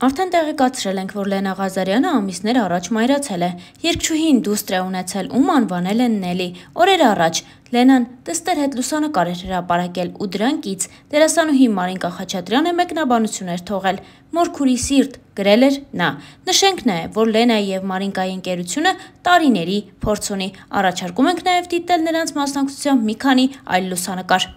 Արդեն տեղեկացրել ենք, որ Լենա Ղազարյանը ամիսներ առաջ մայրացել է։ Երգչուհին դուստրե ունեցել, ում անվանել են Նելի։ Օրեր առաջ Լենան դստեր հետ լուսանկար էր հրապարակել ու դրանքից դերասանուհի Մարինկա Խաչատրյանը մեկնաբանություն էր թողել։ Մորքուրի սիրտ գրել էր նա։ Նշենք նաև, որ Լենայի եւ Մարինկայի ընկերությունը տարիների փորձ ունի։ Առաջարկում ենք նաև դիտել նրանց մասնակցությամբ մի քանի այլ լուսանկար։